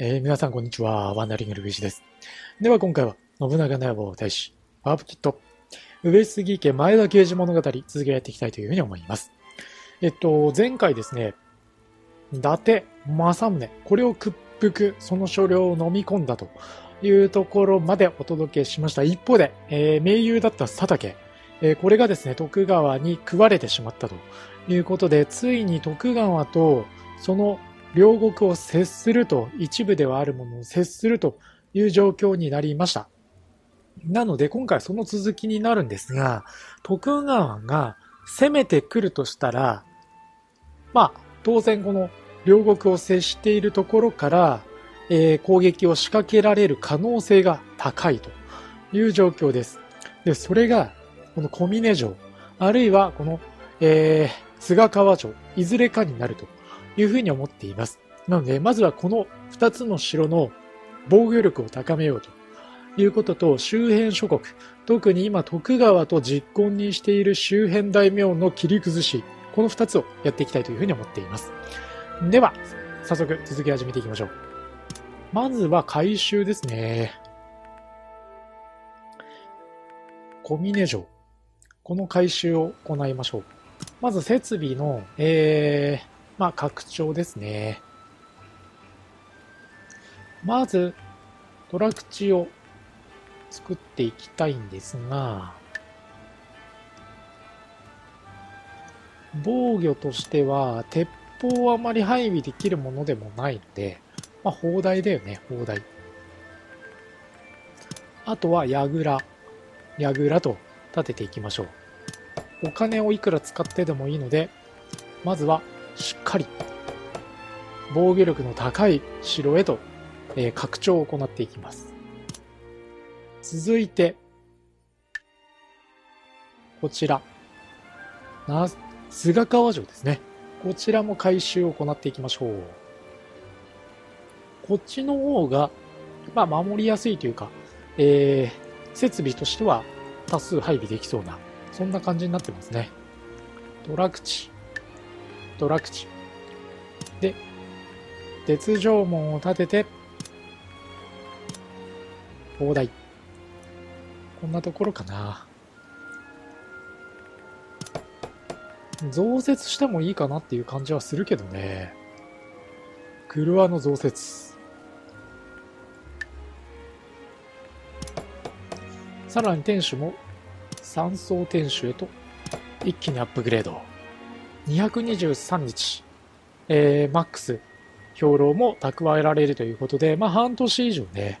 えー、皆さんこんにちは。ワンダリングルビシです。では今回は、信長の野望大使、ワープキット、上杉家前田刑事物語、続けやっていきたいというふうに思います。えっと、前回ですね、伊達政宗、これを屈服、その所領を飲み込んだというところまでお届けしました。一方で、えー、盟友だった佐竹、えー、これがですね、徳川に食われてしまったということで、ついに徳川とその両国を接すると、一部ではあるものを接するという状況になりました。なので今回その続きになるんですが、徳川が攻めてくるとしたら、まあ、当然この両国を接しているところから、えー、攻撃を仕掛けられる可能性が高いという状況です。で、それが、この小峰城、あるいはこの、えー、菅川城、いずれかになるというふうに思っています。なので、まずはこの2つの城の防御力を高めようということと、周辺諸国、特に今徳川と実婚にしている周辺大名の切り崩し、この2つをやっていきたいというふうに思っています。では、早速続き始めていきましょう。まずは回収ですね。小峰城。この回収を行いましょう。まず設備の、えー、まあ、拡張ですね。まず、トラクチを作っていきたいんですが、防御としては、鉄砲はあまり配備できるものでもないので、まあ、砲台だよね、砲台。あとは、矢倉。矢倉と立てていきましょう。お金をいくら使ってでもいいので、まずはしっかり防御力の高い城へと、えー、拡張を行っていきます。続いて、こちら、な、菅川城ですね。こちらも回収を行っていきましょう。こっちの方が、まあ、守りやすいというか、えー、設備としては多数配備できそうな、そんな感じになってますね。ドラクチ。ドラクチ。で、鉄条門を立てて、砲台。こんなところかな。増設してもいいかなっていう感じはするけどね。車の増設。さらに天守も三層天守へと一気にアップグレード。223日、えー、マックス、兵糧も蓄えられるということで、まあ、半年以上ね、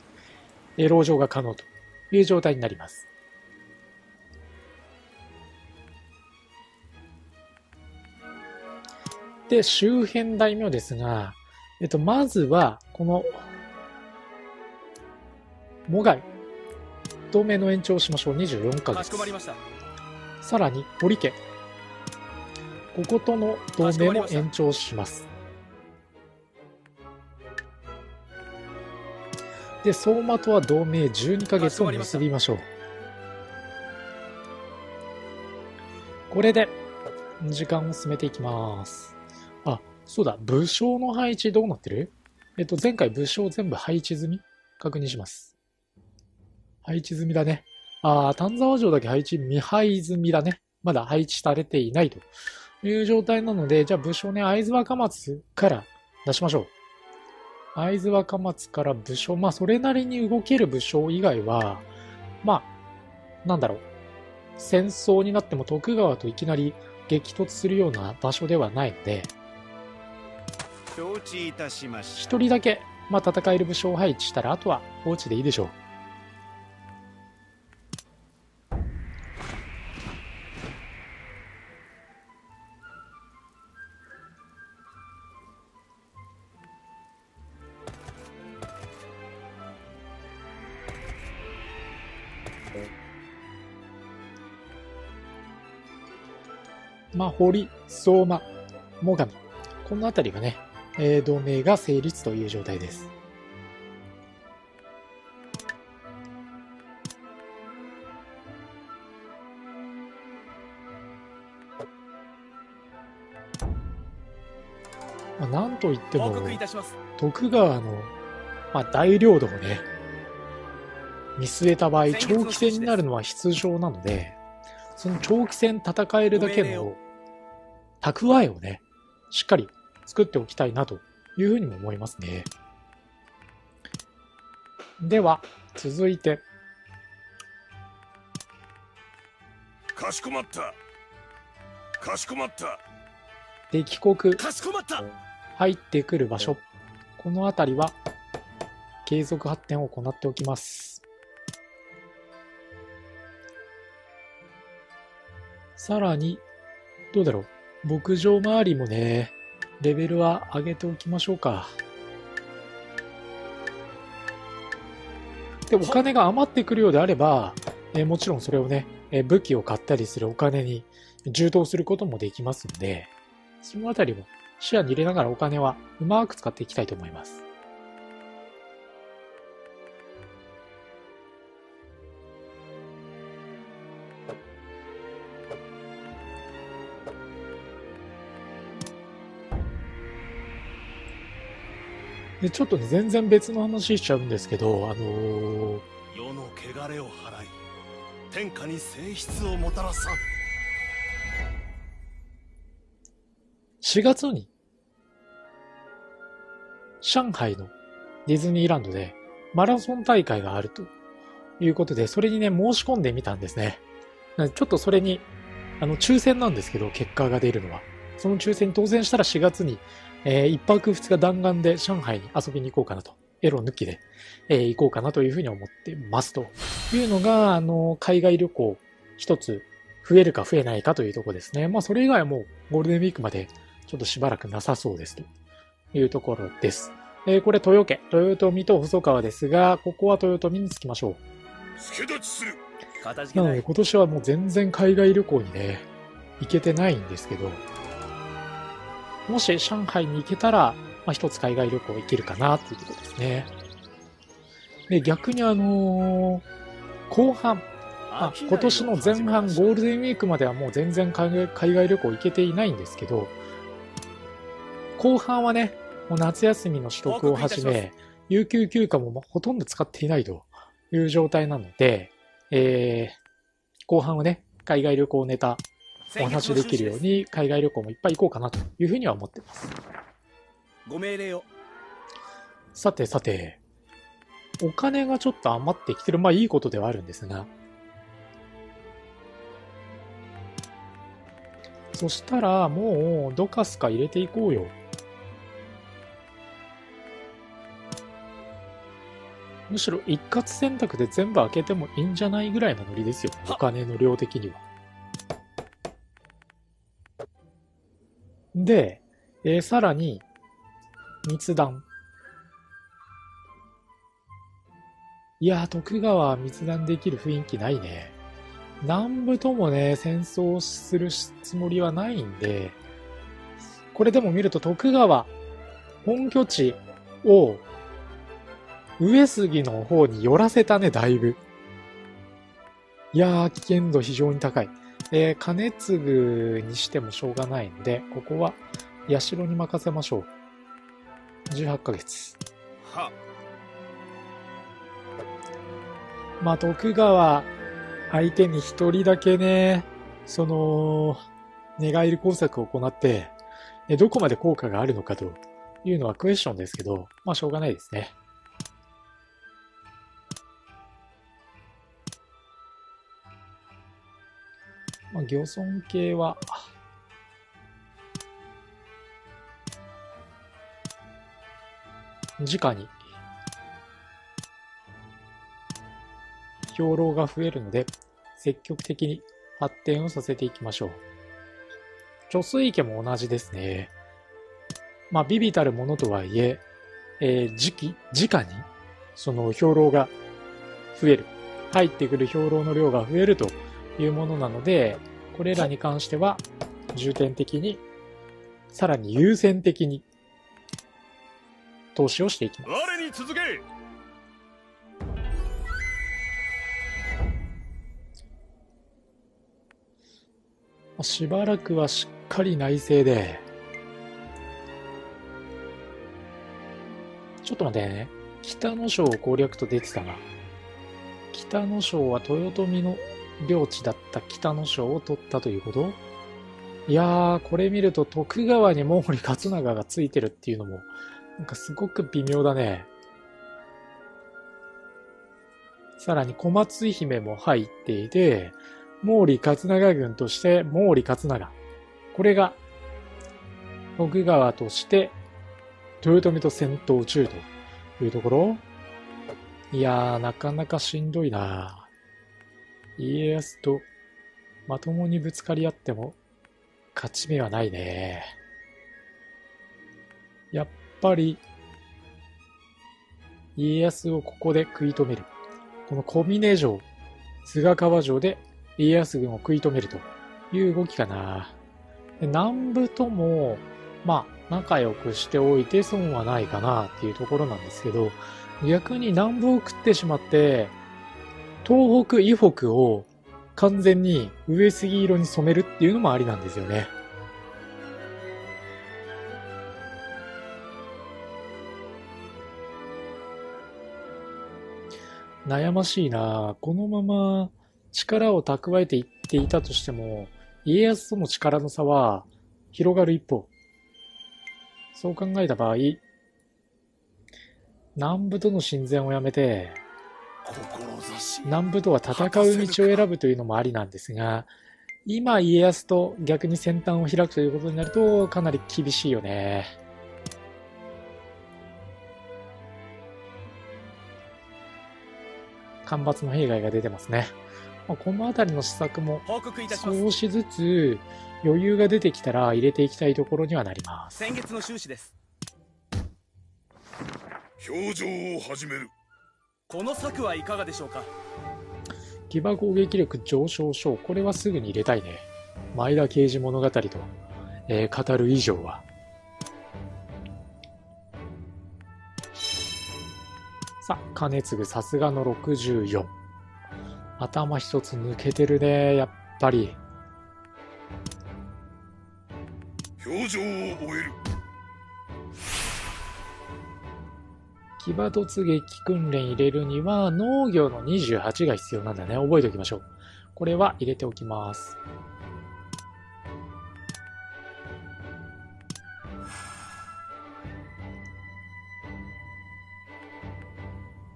籠城が可能という状態になります。で、周辺大名ですが、えっと、まずは、この、モガイ、同盟の延長をしましょう。24ヶ月。さらに、堀家、こことの同盟も延長します。で、相馬とは同盟12ヶ月を結びましょう。これで、時間を進めていきます。あ、そうだ、武将の配置どうなってる？えっと、前回武将全部配置済み？確認します。配置済みだね。ああ、丹沢城だけ配置未配済みだね。まだ配置されていないという状態なので、じゃあ武将ね、会津若松から出しましょう。会津若松から武将、まあそれなりに動ける武将以外は、まあ、なんだろう。戦争になっても徳川といきなり激突するような場所ではないので、一人だけ、まあ戦える武将を配置したら、あとは放置でいいでしょう。堀、相馬、最上。この辺りがね、えー、同盟が成立という状態です。まあ、なんといっても、徳川のまあ、大領土をね、見据えた場合、長期戦になるのは必要なので、その長期戦戦えるだけの蓄えをね、しっかり作っておきたいなというふうにも思いますね。では、続いて。かしこまった。かしこまった。敵国。かしこまった。入ってくる場所。この辺りは、継続発展を行っておきます。さらに、どうだろう。牧場周りもね、レベルは上げておきましょうか。で、お金が余ってくるようであれば、えー、もちろんそれをね、えー、武器を買ったりするお金に充当することもできますんで、そのあたりも視野に入れながらお金はうまく使っていきたいと思います。で、ちょっとね、全然別の話しちゃうんですけど、あのー、世の汚れを払い、天下に性質をもたらさん。4月に、上海のディズニーランドでマラソン大会があるということで、それにね、申し込んでみたんですね。ちょっとそれに、あの、抽選なんですけど、結果が出るのは。その抽選に当選したら4月にえー、一泊二日弾丸で上海に遊びに行こうかなと。エロ抜きで、えー、行こうかなというふうに思ってますというのが、あの、海外旅行一つ増えるか増えないかというところですね。まあそれ以外はもうゴールデンウィークまでちょっとしばらくなさそうですというところです。えー、これ豊家、豊臣と細川ですが、ここは豊臣につきましょう。助立ちするなので今年はもう全然海外旅行にね、行けてないんですけど、もし上海に行けたら、まあ、一つ海外旅行行けるかなっていうところですね。で、逆にあのー、後半、あ、今年の前半ゴールデンウィークまではもう全然海外旅行行けていないんですけど、後半はね、もう夏休みの取得をはじめ、有給休暇もほとんど使っていないという状態なので、えー、後半はね、海外旅行ネタお話できるように海外旅行もいっぱい行こうかなというふうには思ってます。ご命令を。さてさて、お金がちょっと余ってきてる。まあいいことではあるんですが。そしたらもうどかすか入れていこうよ。むしろ一括選択で全部開けてもいいんじゃないぐらいのノリですよ。お金の量的には。で、えー、さらに、密談。いやー、徳川密談できる雰囲気ないね。南部ともね、戦争するつもりはないんで、これでも見ると徳川、本拠地を上杉の方に寄らせたね、だいぶ。いやー、危険度非常に高い。えー、金継にしてもしょうがないんで、ここは社に任せましょう。18ヶ月。はまあ、徳川相手に一人だけね、その、寝返り工作を行って、どこまで効果があるのかというのはクエスチョンですけど、まあしょうがないですね。まあ、漁村系は、直に兵糧が増えるので、積極的に発展をさせていきましょう。貯水池も同じですね。まあ、ビビたるものとはいえ、えー、時期、直に、その兵糧が増える。入ってくる兵糧の量が増えるというものなので、これらに関しては重点的に、さらに優先的に投資をしていきます。我に続けしばらくはしっかり内政で、ちょっと待ってね。北の省を攻略と出てたな。北の省は豊臣の領地だった北の省を取ったということ？いやー、これ見ると徳川に毛利勝長がついてるっていうのも、なんかすごく微妙だね。さらに小松姫も入っていて、毛利勝長軍として毛利勝長。これが徳川として豊臣と戦闘中というところ？いやー、なかなかしんどいな家康とまともにぶつかり合っても勝ち目はないね。やっぱり家康をここで食い止める。この小峰城、菅川城で家康軍を食い止めるという動きかな。で南部とも、まあ、仲良くしておいて損はないかなっていうところなんですけど、逆に南部を食ってしまって、東北、以北を完全に上杉色に染めるっていうのもありなんですよね。悩ましいなこのまま力を蓄えていっていたとしても、家康との力の差は広がる一方。そう考えた場合、南部との親善をやめて、南部とは戦う道を選ぶというのもありなんですが、今家康と逆に先端を開くということになるとかなり厳しいよね。干ばつの弊害が出てますね。まあ、この辺りの施策も少しずつ余裕が出てきたら入れていきたいところにはなります。先月の収支です。表情を始める。この策はいかがでしょうか？騎馬攻撃力上昇症。これはすぐに入れたいね。前田刑事物語と、えー、語る以上は。さあ、金継さすがの64。頭一つ抜けてるね、やっぱり。表情を終える。騎馬突撃訓練入れるには農業の28が必要なんだね。覚えておきましょう。これは入れておきます。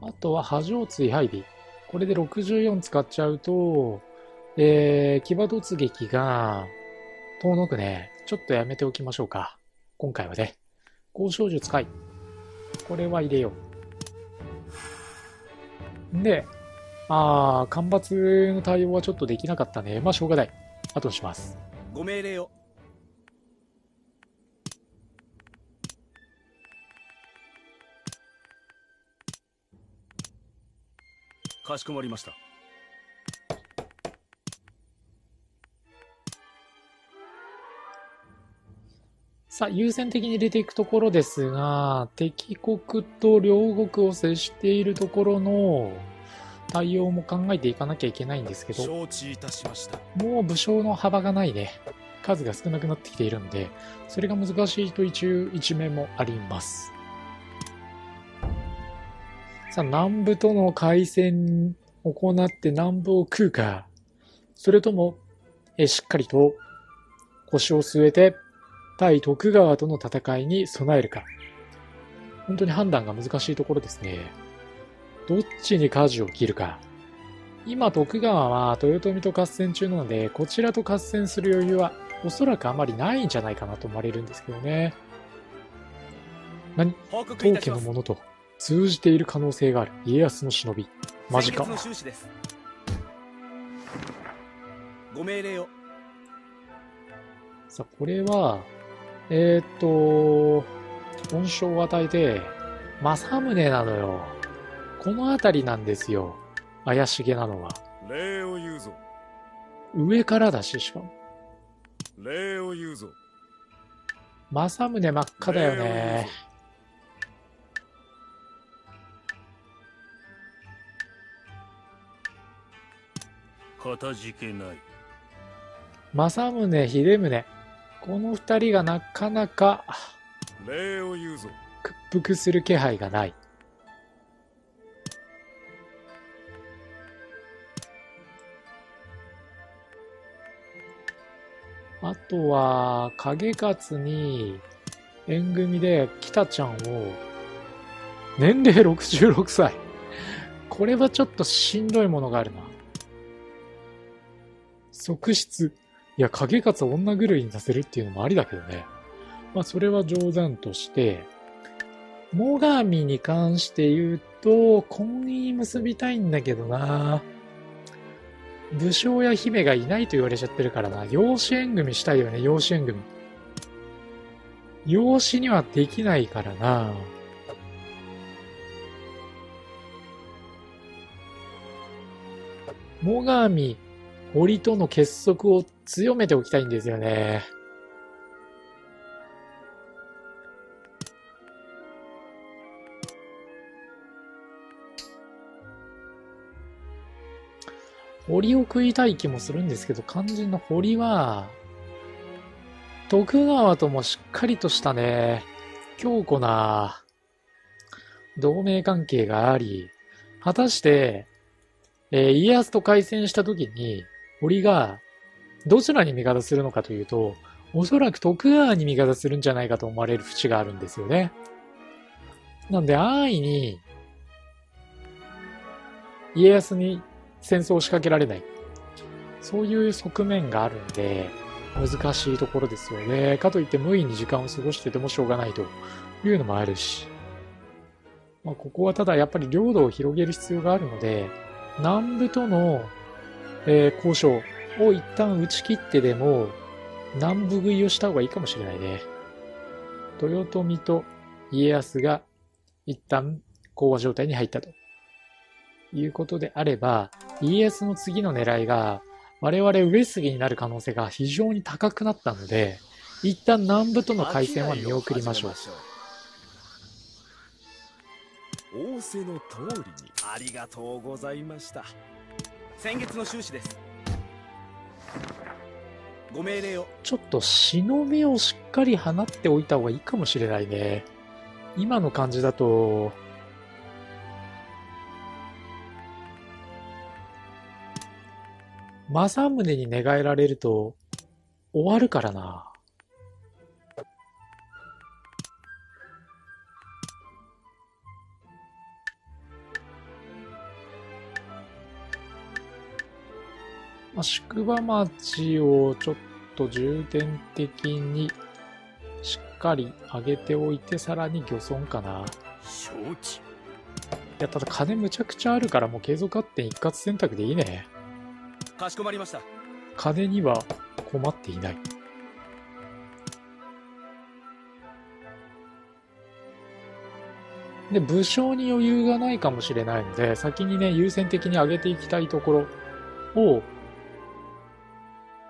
あとは波状追配備。これで64使っちゃうと、えー、騎馬突撃が遠のくね。ちょっとやめておきましょうか。今回はね。交渉術回。これは入れよう。で、ああ、干ばつの対応はちょっとできなかったね。まあ、しょうがない。あとします。ご命令を。かしこまりました。さあ、優先的に入れていくところですが、敵国と両国を接しているところの対応も考えていかなきゃいけないんですけど、承知いたしました。もう武将の幅がないね。数が少なくなってきているんで、それが難しいと一一面もあります。さあ、南部との海戦を行って南部を食うか、それとも、えしっかりと腰を据えて対徳川との戦いに備えるか。本当に判断が難しいところですね。どっちに舵を切るか。今徳川は豊臣と合戦中なので、こちらと合戦する余裕はおそらくあまりないんじゃないかなと思われるんですけどね。何？当家のものと通じている可能性がある家康の忍び。マジか。ご命令を。さあ、これは、えー、っと、恩賞を与えて、正宗なのよ。この辺りなんですよ。怪しげなのは。礼を言うぞ。上からだし、しかも。礼を言うぞ。正宗真っ赤だよね。かたじけない。正宗、秀宗。この二人がなかなか屈服する気配がない。あとは、影勝に、縁組で、北ちゃんを、年齢66歳。これはちょっとしんどいものがあるな。側室。いや、影勝を女狂いにさせるっていうのもありだけどね。まあ、それは冗談として、最上に関して言うと、婚姻結びたいんだけどな。武将や姫がいないと言われちゃってるからな。養子縁組したいよね、養子縁組。養子にはできないからな。最上、堀との結束を強めておきたいんですよね。堀を食いたい気もするんですけど、肝心の堀は、徳川ともしっかりとしたね、強固な同盟関係があり、果たして、えー家康と開戦した時に、堀がどちらに味方するのかというと、おそらく徳川に味方するんじゃないかと思われる節があるんですよね。なんで安易に、家康に戦争を仕掛けられない。そういう側面があるんで、難しいところですよね。かといって無意に時間を過ごしててもしょうがないというのもあるし。まあ、ここはただやっぱり領土を広げる必要があるので、南部との、えー交渉を一旦打ち切ってでも、南部食いをした方がいいかもしれないね。豊臣と家康が一旦講和状態に入ったということであれば、家康の次の狙いが、我々上杉になる可能性が非常に高くなったので、一旦南部との開戦は見送りましょう。仰せの通りにありがとうございました先月の収支ですご命令をちょっと死の目をしっかり放っておいた方がいいかもしれないね。今の感じだと、政宗に寝返られると終わるからな。あ、宿場町をちょっと重点的にしっかり上げておいて、さらに漁村かな。承知いや、ただ金むちゃくちゃあるからもう継続発展一括選択でいいね。かしこまりました金には困っていない。で、武将に余裕がないかもしれないので、先にね、優先的に上げていきたいところを、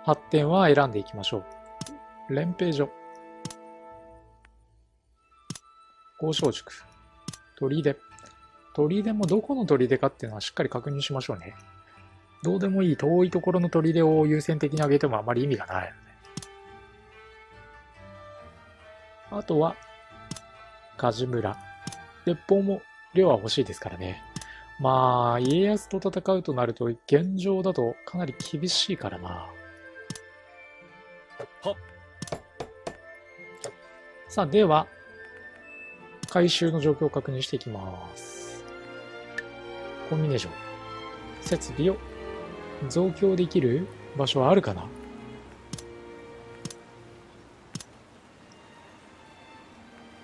発展は選んでいきましょう。連兵所。交渉塾。砦。砦もどこの砦かっていうのはしっかり確認しましょうね。どうでもいい遠いところの砦を優先的に上げてもあまり意味がない。あとは、梶村。鉄砲も量は欲しいですからね。まあ、家康と戦うとなると、現状だとかなり厳しいからな。はさあ、では、回収の状況を確認していきます。コンビネーション。設備を増強できる場所はあるかな？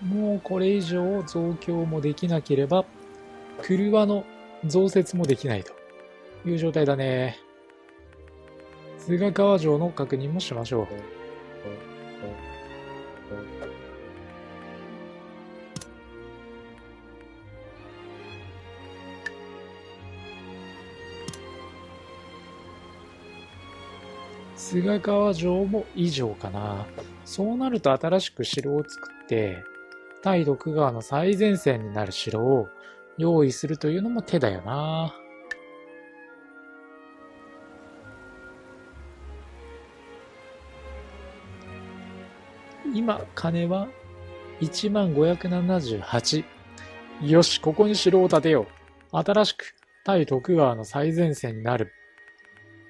もうこれ以上増強もできなければ、車の増設もできないという状態だね。菅川城の確認もしましょう。菅川城も以上かな。そうなると新しく城を作って、対徳川の最前線になる城を用意するというのも手だよな。今、金は1578。よし、ここに城を建てよう。新しく、対徳川の最前線になる。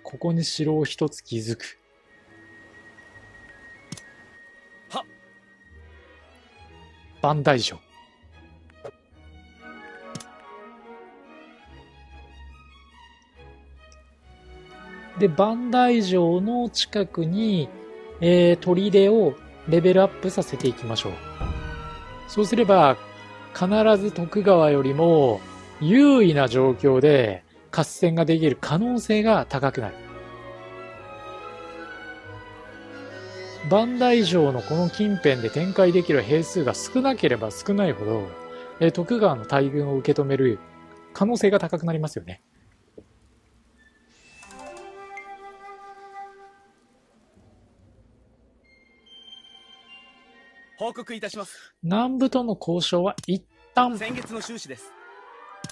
ここに城を一つ築く。は万代城。で、万代城の近くに、えー、砦をレベルアップさせていきましょう。そうすれば、必ず徳川よりも優位な状況で合戦ができる可能性が高くなる。磐梯城のこの近辺で展開できる兵数が少なければ少ないほど、え徳川の大軍を受け止める可能性が高くなりますよね。報告いたします。南部との交渉は一旦先月の収支です。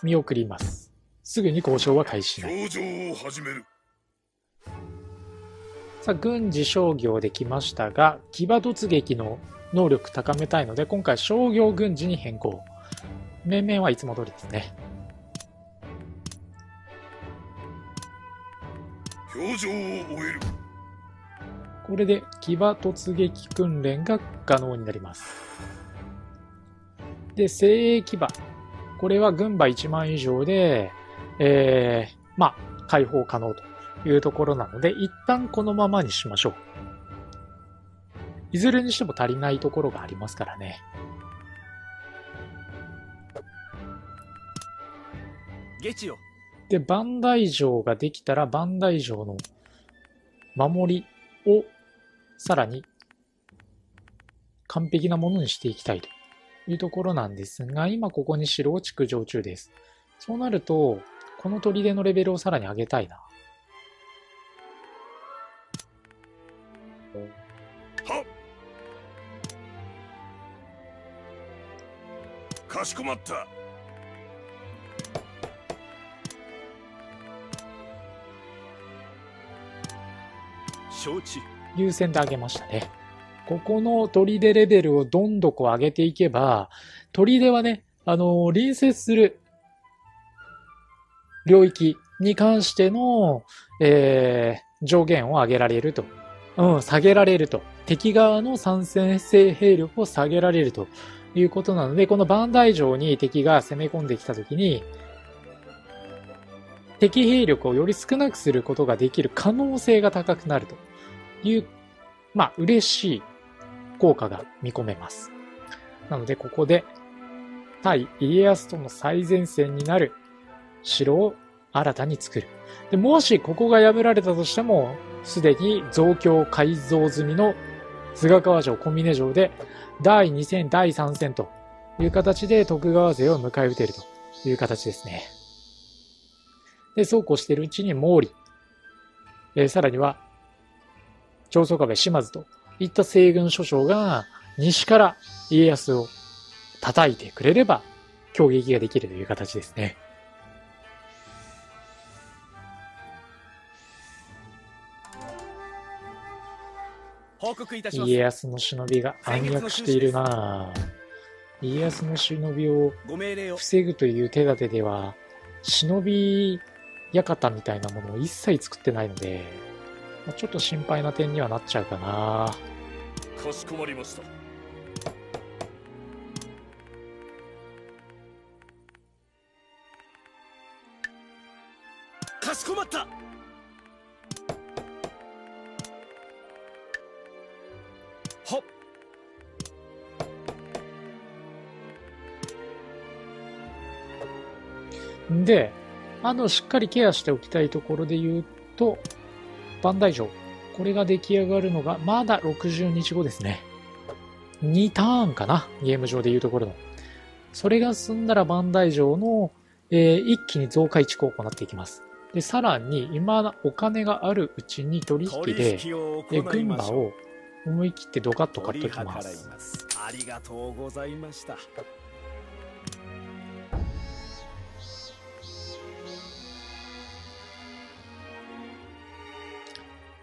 見送ります。すぐに交渉は開始しない。を始める。さあ、軍事商業できましたが、騎馬突撃の能力高めたいので、今回商業軍事に変更。面々はいつも通りですね。表情を終える。これで騎馬突撃訓練が可能になります。で、精鋭騎馬。これは軍馬1万以上で、えー、まあ、解放可能というところなので、一旦このままにしましょう。いずれにしても足りないところがありますからね。ゲチよ。で、磐梯城ができたら、磐梯城の守りをさらに完璧なものにしていきたいというところなんですが、今ここに城を築城中です。そうなると、この砦のレベルをさらに上げたいな。かしこまった承知優先で上げましたね。ここの砦レベルをどんどこ上げていけば、砦はね、あのー、隣接する領域に関しての、えー、上限を上げられると。うん、下げられると。敵側の参戦性兵力を下げられるということなので、このバンダイ城に敵が攻め込んできたときに、敵兵力をより少なくすることができる可能性が高くなるという、まあ、嬉しい効果が見込めます。なので、ここで、対家康との最前線になる城を新たに作る。でもしここが破られたとしても、すでに増強改造済みの菅川城、小峰城で第2戦、第3戦という形で徳川勢を迎え撃てるという形ですね。で、そうこうしているうちに毛利、えー、さらには長宗我部島津といった西軍諸将が西から家康を叩いてくれれば攻撃ができるという形ですね。報告いたします。家康の忍びが暗躍しているな家康の忍びを。防ぐという手立てでは忍び館みたいなものを一切作ってないので、ちょっと心配な点にはなっちゃうかな。かしこまりました。かしこまった。はっ。で、あの、しっかりケアしておきたいところで言うと、磐梯城。これが出来上がるのが、まだ60日後ですね。2ターンかなゲーム上で言うところの。それが済んだら磐梯城の、えー、一気に増加移築を行っていきます。で、さらに、今、お金があるうちに取引で、え群馬を思い切ってドカッと買っておきます。ありがとうございました。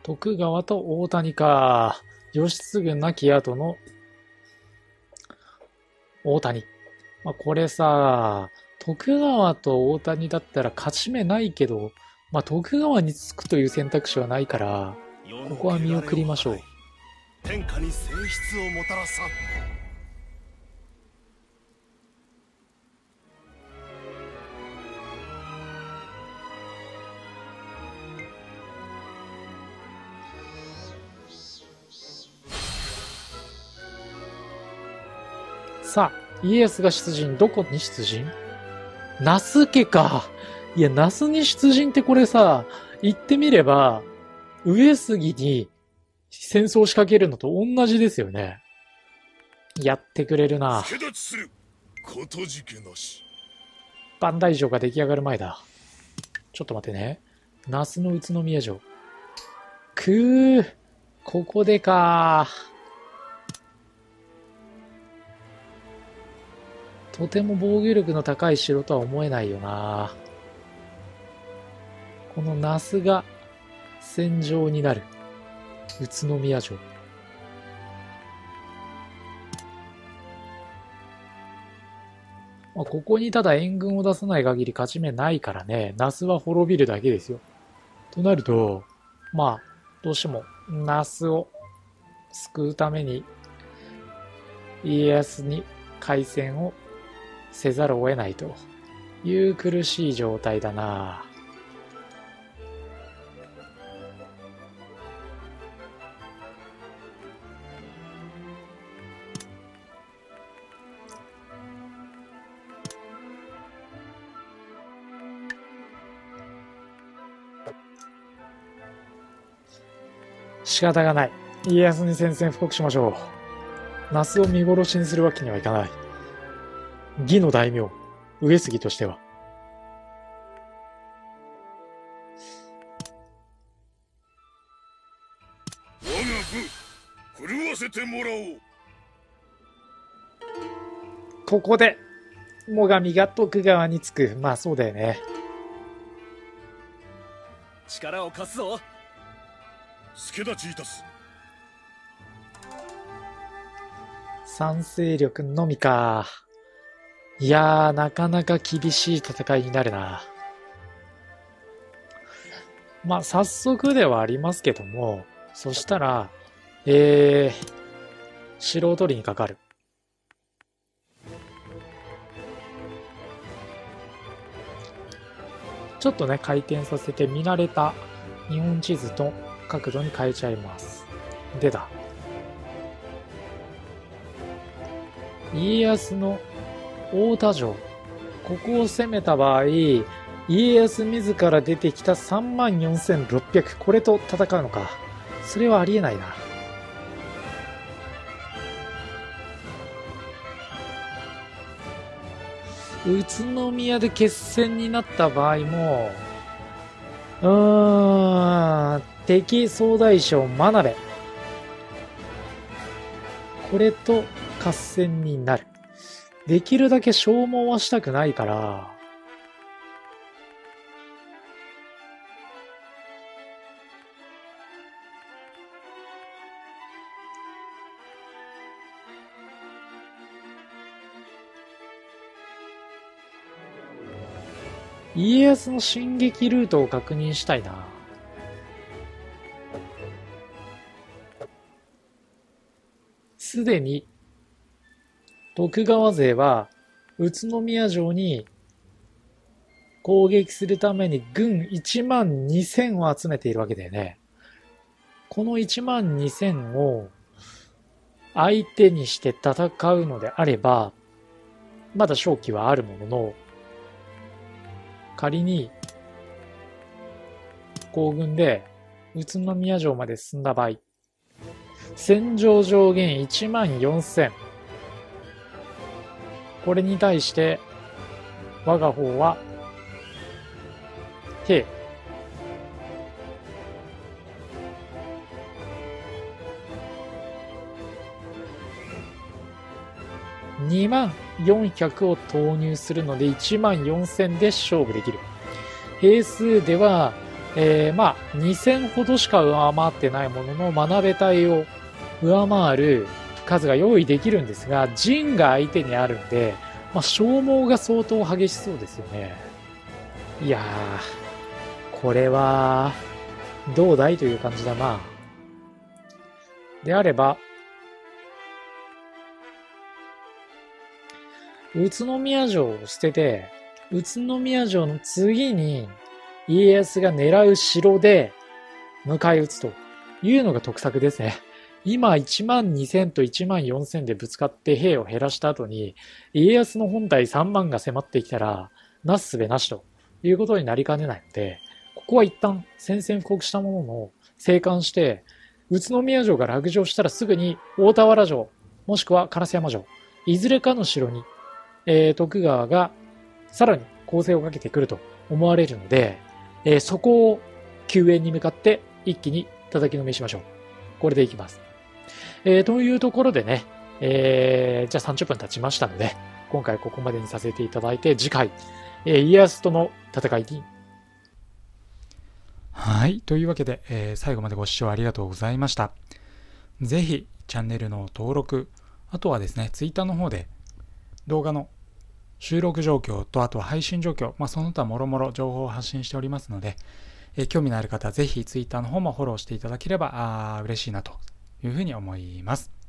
徳川と大谷か。義継亡き後の大谷。まあ、これさ、徳川と大谷だったら勝ち目ないけど、まあ、徳川につくという選択肢はないから、ここは見送りましょう。天下に性質をもたらささあ、家康が出陣、どこに出陣？那須家か。いや、那須に出陣ってこれさ、言ってみれば、上杉に戦争を仕掛けるのと同じですよね。やってくれるな。助立する。ことじけなし。万代城が出来上がる前だ。ちょっと待ってね。那須の宇都宮城。くー、ここでかとても防御力の高い城とは思えないよなこの那須が戦場になる。宇都宮城。まあ、ここにただ援軍を出さない限り勝ち目ないからね、那須は滅びるだけですよ。となると、まあ、どうしても、那須を救うために、家康に開戦をせざるを得ないという苦しい状態だな仕方がない。家康に宣戦布告しましょう。那須を見殺しにするわけにはいかない。義の大名、上杉としては。我が部、震わせてもらおう。ここで、最上が徳川につく。まあそうだよね。力を貸すぞ助立ちいたす。賛成力のみか。いやー、なかなか厳しい戦いになるな。まあ、早速ではありますけども、そしたら、えー、城を取りにかかる。ちょっとね、回転させて見慣れた日本地図と角度に変えちゃいます。でだ。家康の大田城。ここを攻めた場合、家康自ら出てきた3万4600。これと戦うのか。それはありえないな。宇都宮で決戦になった場合も、うーん、敵総大将真鍋。これと合戦になる。できるだけ消耗はしたくないから、家康の進撃ルートを確認したいな。すでに徳川勢は宇都宮城に攻撃するために軍1万2000を集めているわけだよね。この1万2000を相手にして戦うのであれば、まだ勝機はあるものの、仮に行軍で宇都宮城まで進んだ場合、戦場上限1万4000。これに対して、我が方は、兵。2万400を投入するので1万4000で勝負できる。兵数では、えー、まあ、2000ほどしか上回ってないものの、学べ隊を上回る数が用意できるんですが、陣が相手にあるんで、まあ、消耗が相当激しそうですよね。いやー、これは、どうだいという感じだな。であれば、宇都宮城を捨てて、宇都宮城の次に家康が狙う城で迎え撃つというのが得策ですね。今1万2000と1万4000でぶつかって兵を減らした後に、家康の本体3万が迫ってきたら、なすすべなしということになりかねないので、ここは一旦宣戦布告したものの、生還して、宇都宮城が落城したらすぐに大田原城、もしくは烏山城、いずれかの城に、えー、徳川がさらに攻勢をかけてくると思われるので、えー、そこを救援に向かって一気に叩きのめしましょう。これでいきます。えー、というところでね、えー、じゃあ30分経ちましたので、今回ここまでにさせていただいて、次回、えー、家康との戦いに。はい。というわけで、えー、最後までご視聴ありがとうございました。ぜひ、チャンネルの登録、あとはですね、ツイッターの方で動画の収録状況と、あとは配信状況、まあ、その他もろもろ情報を発信しておりますので、え興味のある方はぜひツイッターの方もフォローしていただければあ嬉しいなというふうに思います。